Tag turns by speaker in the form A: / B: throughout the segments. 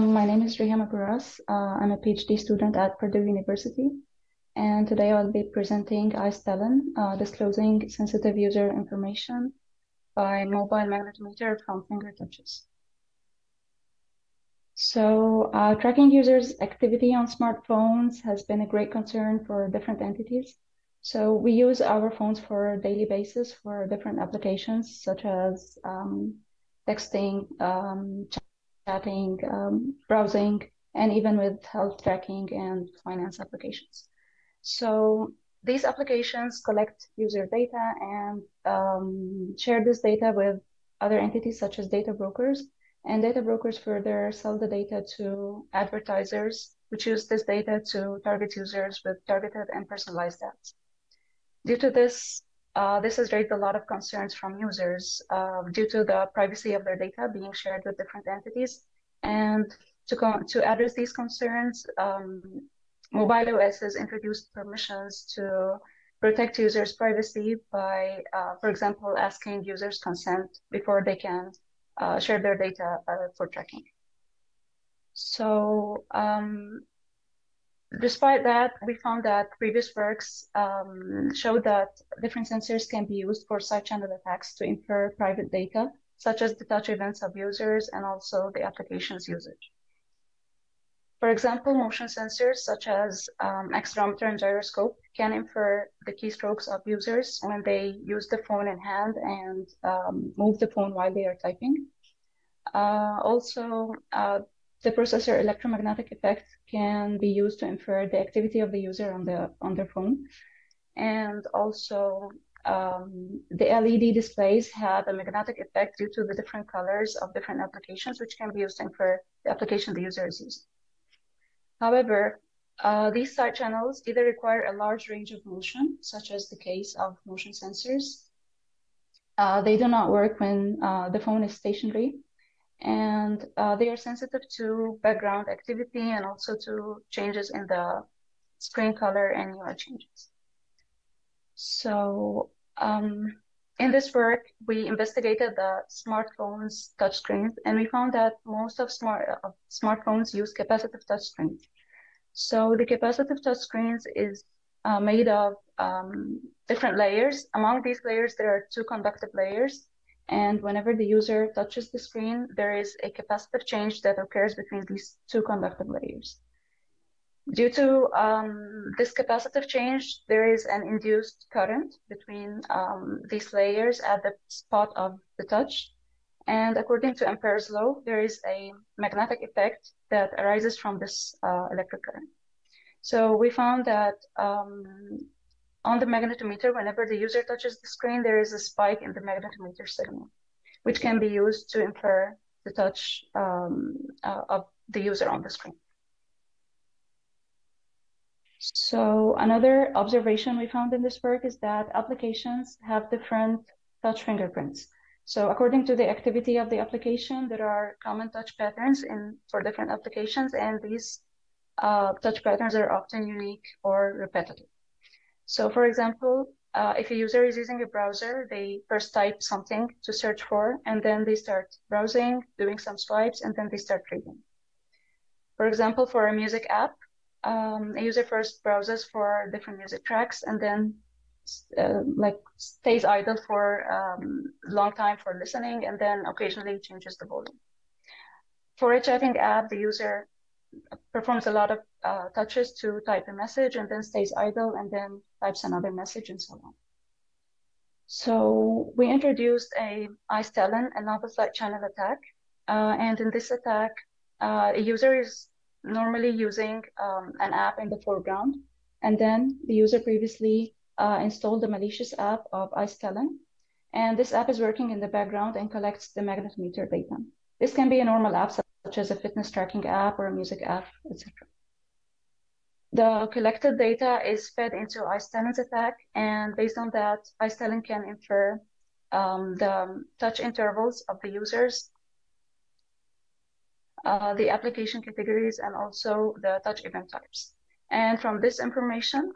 A: Um, my name is Reham Aburas. Uh, I'm a PhD student at Purdue University. And today I'll be presenting iStelan, uh, disclosing sensitive user information by mobile magnetometer from finger touches. So uh, tracking users' activity on smartphones has been a great concern for different entities. So we use our phones for a daily basis for different applications such as um, texting, um, chatting, um, browsing, and even with health tracking and finance applications. So these applications collect user data and um, share this data with other entities such as data brokers. And data brokers further sell the data to advertisers, which use this data to target users with targeted and personalized ads. Due to this, uh, this has raised a lot of concerns from users uh, due to the privacy of their data being shared with different entities. And to, to address these concerns, um, Mobile OS has introduced permissions to protect users' privacy by, uh, for example, asking users' consent before they can uh, share their data uh, for tracking. So um, despite that, we found that previous works um, showed that different sensors can be used for side channel attacks to infer private data, such as the touch events of users and also the application's usage. For example, motion sensors such as um, accelerometer and gyroscope can infer the keystrokes of users when they use the phone in hand and um, move the phone while they are typing. Uh, also, uh, the processor electromagnetic effect can be used to infer the activity of the user on the on their phone. And also um, the LED displays have a magnetic effect due to the different colors of different applications, which can be used to infer the application the user is using. However, uh, these side channels either require a large range of motion, such as the case of motion sensors. Uh, they do not work when uh, the phone is stationary, and uh, they are sensitive to background activity and also to changes in the screen color and UI changes. So um, in this work, we investigated the smartphones touchscreens, and we found that most of smart uh, smartphones use capacitive touchscreens. So the capacitive touchscreens is uh, made of um, different layers. Among these layers, there are two conductive layers, and whenever the user touches the screen, there is a capacitive change that occurs between these two conductive layers. Due to um, this capacitive change, there is an induced current between um, these layers at the spot of the touch. And according to Ampere's law, there is a magnetic effect that arises from this uh, electric current. So we found that um, on the magnetometer, whenever the user touches the screen, there is a spike in the magnetometer signal, which can be used to infer the touch um, uh, of the user on the screen. So another observation we found in this work is that applications have different touch fingerprints. So according to the activity of the application, there are common touch patterns in for different applications, and these uh, touch patterns are often unique or repetitive. So for example, uh, if a user is using a browser, they first type something to search for, and then they start browsing, doing some swipes, and then they start reading. For example, for a music app, um, a user first browses for different music tracks and then uh, like stays idle for um, long time for listening and then occasionally changes the volume. For a chatting app, the user performs a lot of uh, touches to type a message and then stays idle and then types another message and so on. So we introduced a iStelan, a novel side channel attack. Uh, and in this attack, uh, a user is normally using um, an app in the foreground. And then the user previously uh, installed the malicious app of iStelan. And this app is working in the background and collects the magnetometer data. This can be a normal app such as a fitness tracking app or a music app, etc. The collected data is fed into iStelan's attack, and based on that, iStelan can infer um, the touch intervals of the users, uh, the application categories, and also the touch event types. And from this information,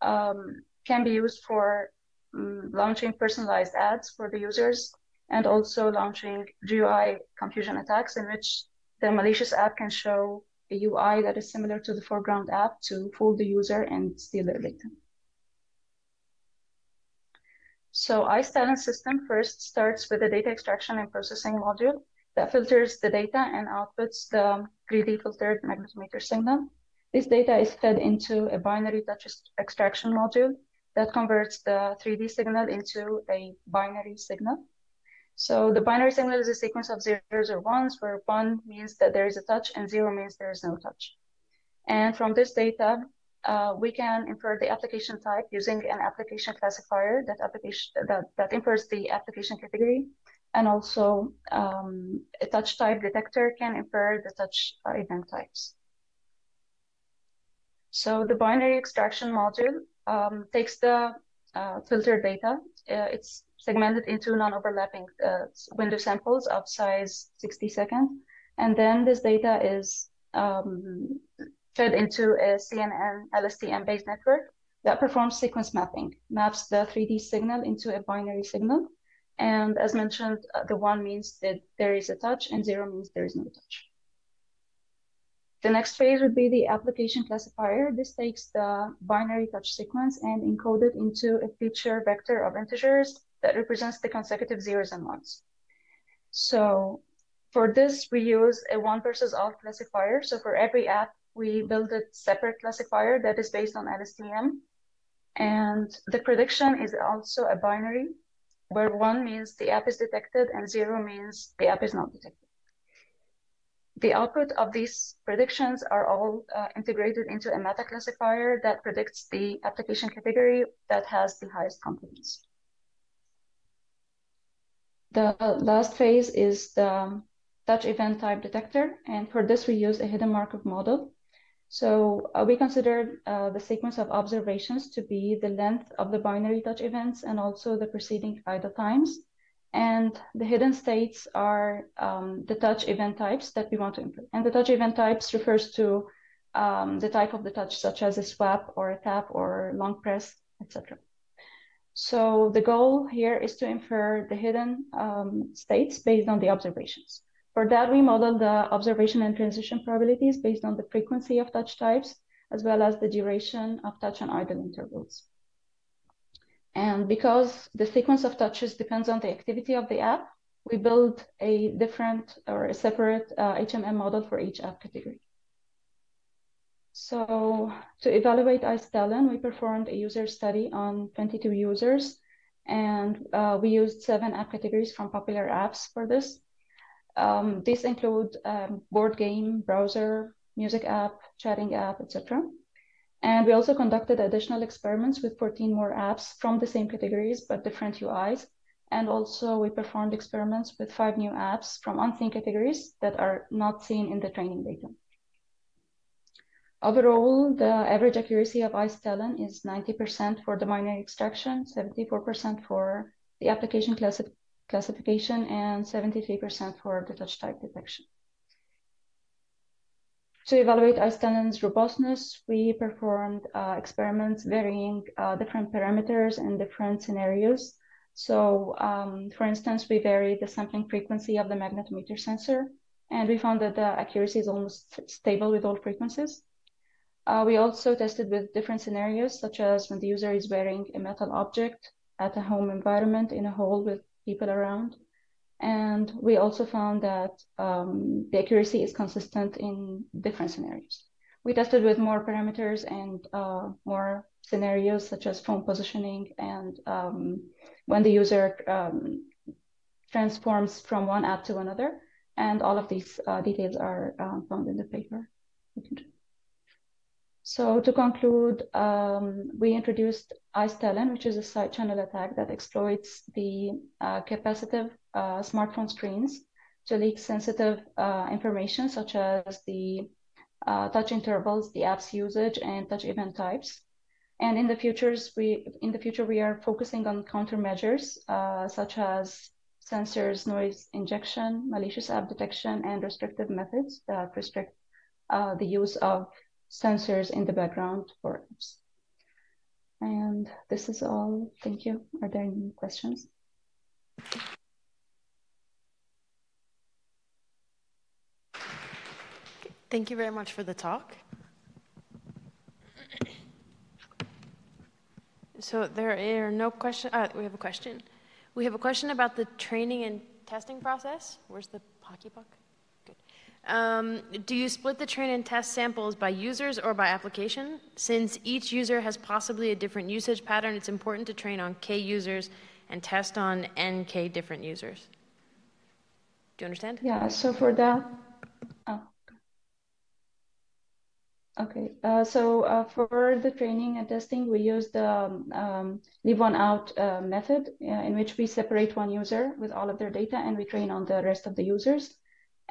A: um, can be used for um, launching personalized ads for the users and also launching GUI confusion attacks in which the malicious app can show a UI that is similar to the foreground app to fool the user and steal their data. So iStelan system first starts with the data extraction and processing module that filters the data and outputs the 3D filtered magnetometer signal. This data is fed into a binary touch extraction module that converts the 3D signal into a binary signal. So the binary signal is a sequence of zeros or ones, where one means that there is a touch and zero means there is no touch. And from this data, uh, we can infer the application type using an application classifier that application that, that infers the application category and also um, a touch type detector can infer the touch uh, event types. So the binary extraction module um, takes the uh, filtered data. Uh, it's segmented into non-overlapping uh, window samples of size 60 seconds. And then this data is um, fed into a CNN LSTM-based network that performs sequence mapping, maps the 3D signal into a binary signal, and as mentioned, uh, the one means that there is a touch and zero means there is no touch. The next phase would be the application classifier. This takes the binary touch sequence and encode it into a feature vector of integers that represents the consecutive zeros and ones. So for this, we use a one versus all classifier. So for every app, we build a separate classifier that is based on LSTM. And the prediction is also a binary where one means the app is detected and zero means the app is not detected. The output of these predictions are all uh, integrated into a meta classifier that predicts the application category that has the highest confidence. The last phase is the touch event type detector. And for this, we use a hidden Markov model so uh, we considered uh, the sequence of observations to be the length of the binary touch events and also the preceding idle times. And the hidden states are um, the touch event types that we want to input. And the touch event types refers to um, the type of the touch, such as a swap or a tap or long press, etc. So the goal here is to infer the hidden um, states based on the observations. For that, we model the observation and transition probabilities based on the frequency of touch types, as well as the duration of touch and idle intervals. And because the sequence of touches depends on the activity of the app, we build a different or a separate uh, HMM model for each app category. So to evaluate iStelan, we performed a user study on 22 users, and uh, we used seven app categories from popular apps for this. Um, these include um, board game, browser, music app, chatting app, etc. And we also conducted additional experiments with 14 more apps from the same categories, but different UIs. And also we performed experiments with five new apps from unseen categories that are not seen in the training data. Overall, the average accuracy of iStelan is 90% for the binary extraction, 74% for the application class classification and 73% for the touch type detection. To evaluate iStelan's robustness, we performed uh, experiments varying uh, different parameters and different scenarios. So, um, for instance, we varied the sampling frequency of the magnetometer sensor, and we found that the accuracy is almost stable with all frequencies. Uh, we also tested with different scenarios, such as when the user is wearing a metal object at a home environment in a hole with people around. And we also found that um, the accuracy is consistent in different scenarios. We tested with more parameters and uh, more scenarios such as phone positioning and um, when the user um, transforms from one app to another. And all of these uh, details are uh, found in the paper. So to conclude, um, we introduced iStelan, which is a side channel attack that exploits the uh, capacitive uh, smartphone screens to leak sensitive uh, information such as the uh, touch intervals, the app's usage, and touch event types. And in the futures, we in the future we are focusing on countermeasures uh, such as sensors, noise injection, malicious app detection, and restrictive methods that restrict uh, the use of sensors in the background for apps. And this is all. Thank you. Are there any questions?
B: Thank you very much for the talk. So there are no questions. Uh, we have a question. We have a question about the training and testing process. Where's the hockey puck? Um, do you split the train and test samples by users or by application? Since each user has possibly a different usage pattern, it's important to train on K users and test on NK different users. Do you understand?
A: Yeah, so for that, oh. Okay, uh, so uh, for the training and testing, we use the um, um, leave one out uh, method uh, in which we separate one user with all of their data and we train on the rest of the users.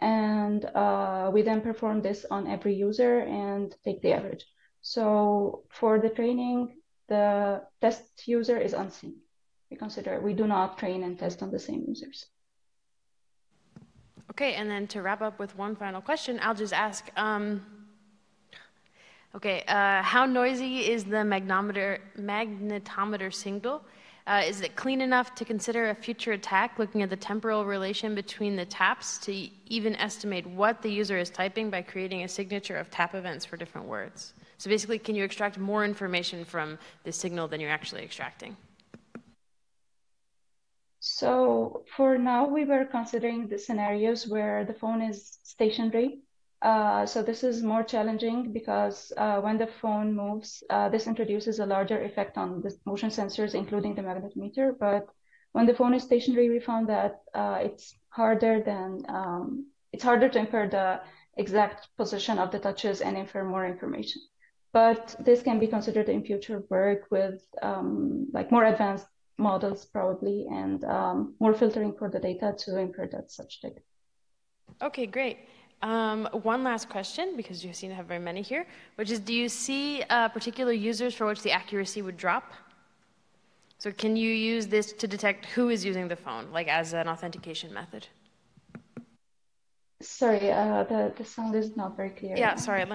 A: And uh, we then perform this on every user and take the average. So for the training, the test user is unseen. We consider we do not train and test on the same users.
B: Okay, and then to wrap up with one final question, I'll just ask. Um, Okay, uh, how noisy is the magnetometer, magnetometer signal? Uh, is it clean enough to consider a future attack looking at the temporal relation between the taps to even estimate what the user is typing by creating a signature of tap events for different words? So basically, can you extract more information from the signal than you're actually extracting?
A: So for now, we were considering the scenarios where the phone is stationary uh, so this is more challenging because uh, when the phone moves, uh, this introduces a larger effect on the motion sensors, including the magnetometer. But when the phone is stationary, we found that uh, it's harder than um, it's harder to infer the exact position of the touches and infer more information. But this can be considered in future work with um, like more advanced models probably and um, more filtering for the data to infer that such data.
B: Okay, great. Um, one last question, because you seem to have very many here, which is do you see uh, particular users for which the accuracy would drop? So can you use this to detect who is using the phone, like as an authentication method?
A: Sorry, uh, the, the sound is not very clear.
B: Yeah, sorry.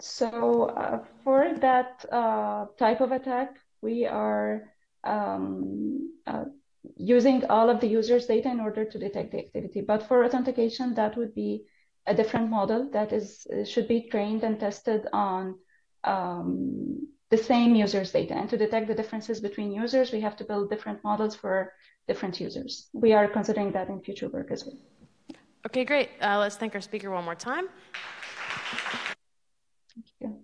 A: So uh, for that uh, type of attack, we are um, uh, using all of the user's data in order to detect the activity. But for authentication, that would be a different model that is should be trained and tested on um, the same user's data. And to detect the differences between users, we have to build different models for different users. We are considering that in future work as well.
B: Okay, great. Uh, let's thank our speaker one more time. Thank you.